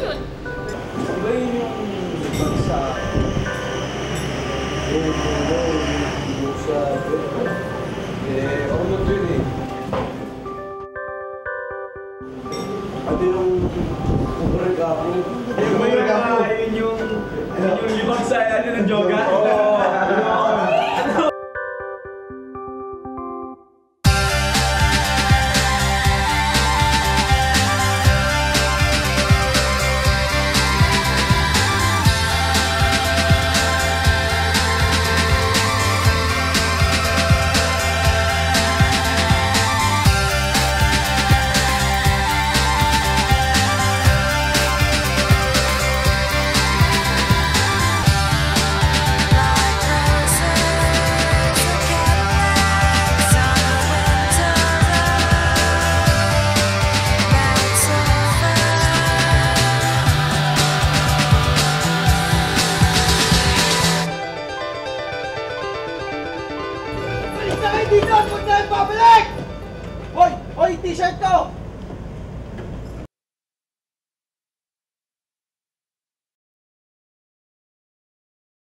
yun? Iba yun yung sa... Eh, ako na yun eh. Ano yung ako? Yung yung, yun yung, yun yung limang sa ano ng yoga? Huwag na kayo babalik! Hoy! Hoy! T-shirt ko!